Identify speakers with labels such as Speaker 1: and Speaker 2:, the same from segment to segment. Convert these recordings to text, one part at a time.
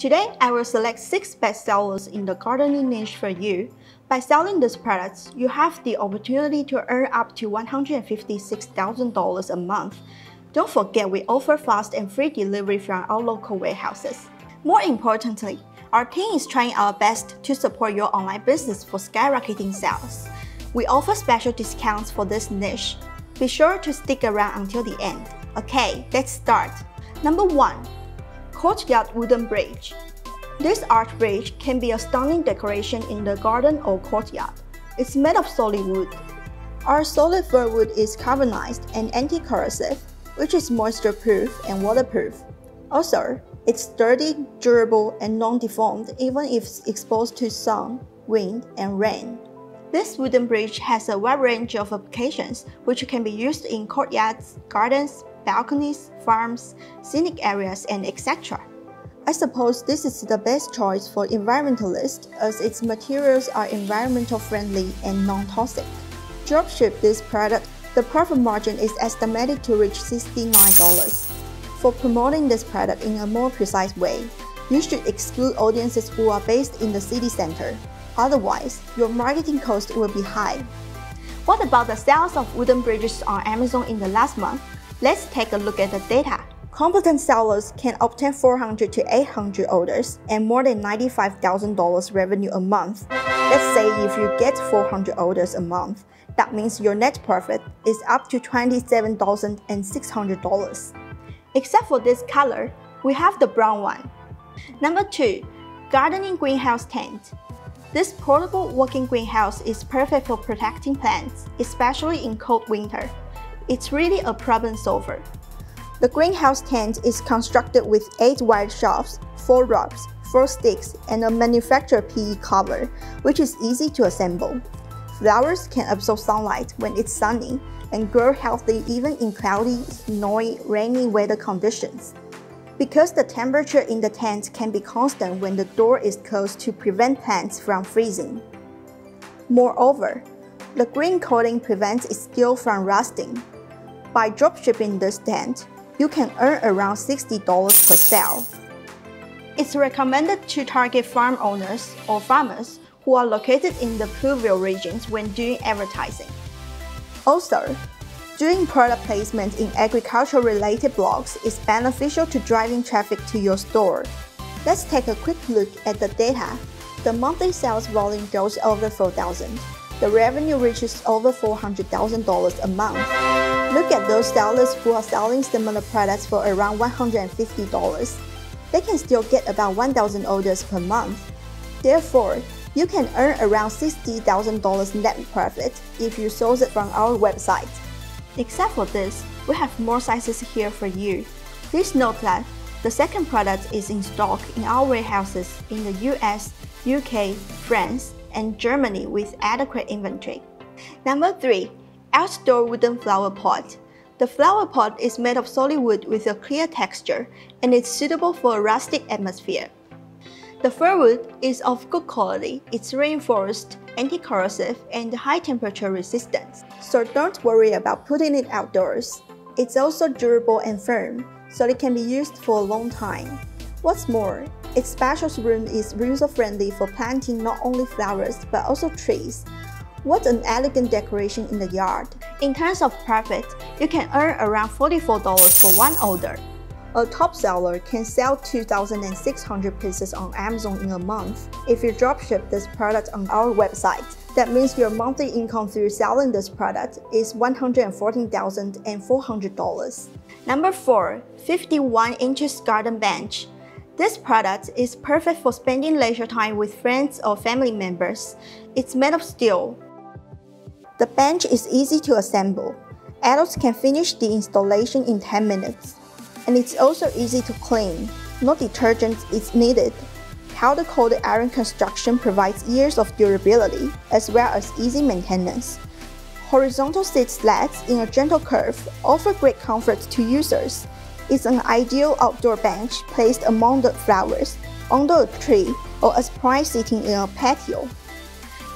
Speaker 1: Today, I will select 6 best sellers in the gardening niche for you. By selling these products, you have the opportunity to earn up to $156,000 a month. Don't forget we offer fast and free delivery from our local warehouses. More importantly, our team is trying our best to support your online business for skyrocketing sales. We offer special discounts for this niche. Be sure to stick around until the end. Okay, let's start. Number 1 courtyard wooden bridge. This arch bridge can be a stunning decoration in the garden or courtyard. It's made of solid wood. Our solid fir wood is carbonized and anti-corrosive, which is moisture-proof and waterproof. Also, it's sturdy, durable, and non-deformed even if exposed to sun, wind, and rain. This wooden bridge has a wide range of applications which can be used in courtyards, gardens, balconies, farms, scenic areas, and etc. I suppose this is the best choice for environmentalists as its materials are environmental friendly and non-toxic. Dropship this product, the profit margin is estimated to reach $69. For promoting this product in a more precise way, you should exclude audiences who are based in the city center. Otherwise, your marketing cost will be high. What about the sales of wooden bridges on Amazon in the last month? Let's take a look at the data. Competent sellers can obtain 400 to 800 orders and more than $95,000 revenue a month. Let's say if you get 400 orders a month, that means your net profit is up to $27,600. Except for this color, we have the brown one. Number 2. Gardening Greenhouse Tent This portable walk-in greenhouse is perfect for protecting plants, especially in cold winter. It's really a problem solver. The greenhouse tent is constructed with 8 wide shelves, 4 ropes, 4 sticks, and a manufactured PE cover, which is easy to assemble. Flowers can absorb sunlight when it's sunny and grow healthy even in cloudy, snowy, rainy weather conditions. Because the temperature in the tent can be constant when the door is closed to prevent plants from freezing. Moreover, the green coating prevents its steel from rusting, by dropshipping this tent, you can earn around $60 per sale. It's recommended to target farm owners or farmers who are located in the pluvial regions when doing advertising. Also, doing product placement in agriculture-related blogs is beneficial to driving traffic to your store. Let's take a quick look at the data. The monthly sales volume goes over 4,000 the revenue reaches over $400,000 a month. Look at those sellers who are selling similar products for around $150. They can still get about 1,000 orders per month. Therefore, you can earn around $60,000 net profit if you source it from our website. Except for this, we have more sizes here for you. Please note that the second product is in stock in our warehouses in the US, UK, France, and Germany with adequate inventory. Number 3. Outdoor Wooden Flower Pot The flower pot is made of solid wood with a clear texture and is suitable for a rustic atmosphere. The fir wood is of good quality, it's reinforced, anti-corrosive, and high temperature resistance, so don't worry about putting it outdoors. It's also durable and firm, so it can be used for a long time. What's more, its spacious room is user-friendly for planting not only flowers but also trees. What an elegant decoration in the yard. In terms of profit, you can earn around $44 for one order. A top seller can sell 2,600 pieces on Amazon in a month. If you dropship this product on our website, that means your monthly income through selling this product is $114,400. Number 4. 51 inches garden bench. This product is perfect for spending leisure time with friends or family members. It's made of steel. The bench is easy to assemble. Adults can finish the installation in 10 minutes. And it's also easy to clean. No detergent is needed. Powder-coated iron construction provides years of durability, as well as easy maintenance. Horizontal seat slats in a gentle curve offer great comfort to users is an ideal outdoor bench placed among the flowers, under a tree, or as prime sitting in a patio.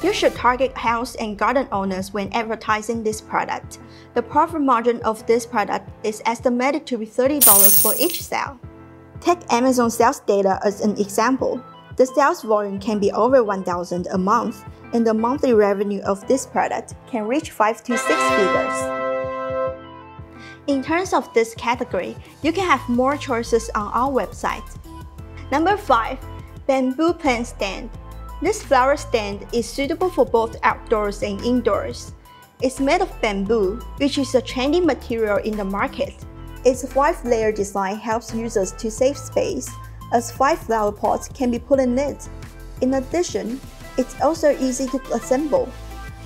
Speaker 1: You should target house and garden owners when advertising this product. The profit margin of this product is estimated to be $30 for each sale. Take Amazon sales data as an example. The sales volume can be over 1,000 a month, and the monthly revenue of this product can reach 5 to 6 figures. In terms of this category, you can have more choices on our website. Number 5. Bamboo Plant Stand This flower stand is suitable for both outdoors and indoors. It's made of bamboo, which is a trendy material in the market. Its five-layer design helps users to save space, as five flower pots can be put in it. In addition, it's also easy to assemble.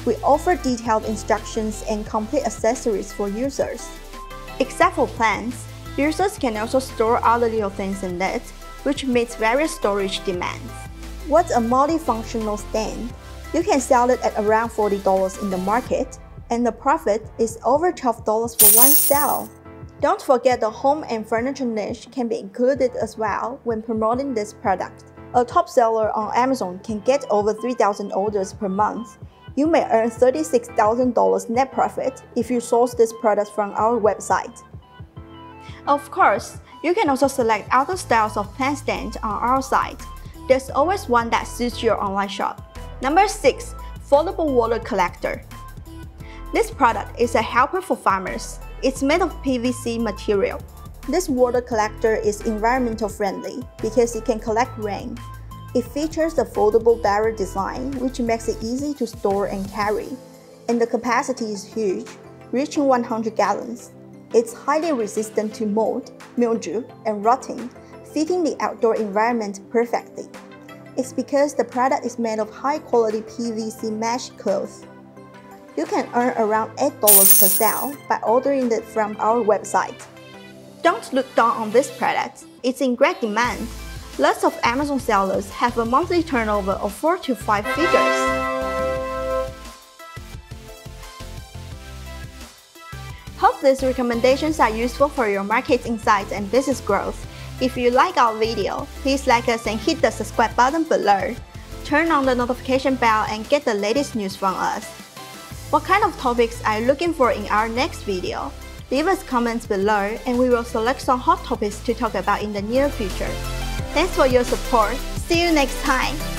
Speaker 1: We offer detailed instructions and complete accessories for users. Except for plants, users can also store other little things in it, which meets various storage demands. What's a multifunctional stand? You can sell it at around $40 in the market, and the profit is over $12 for one sale. Don't forget the home and furniture niche can be included as well when promoting this product. A top seller on Amazon can get over 3,000 orders per month. You may earn $36,000 net profit if you source this product from our website. Of course, you can also select other styles of plant stand on our site. There's always one that suits your online shop. Number 6. Foldable Water Collector This product is a helper for farmers. It's made of PVC material. This water collector is environmental friendly because it can collect rain. It features a foldable barrel design which makes it easy to store and carry, and the capacity is huge, reaching 100 gallons. It's highly resistant to mold, mildew, and rotting, fitting the outdoor environment perfectly. It's because the product is made of high-quality PVC mesh cloth you can earn around $8 per sale by ordering it from our website. Don't look down on this product, it's in great demand. Lots of Amazon sellers have a monthly turnover of 4 to 5 figures. Hope these recommendations are useful for your market insights and business growth. If you like our video, please like us and hit the subscribe button below. Turn on the notification bell and get the latest news from us. What kind of topics are you looking for in our next video? Leave us comments below and we will select some hot topics to talk about in the near future. Thanks for your support. See you next time.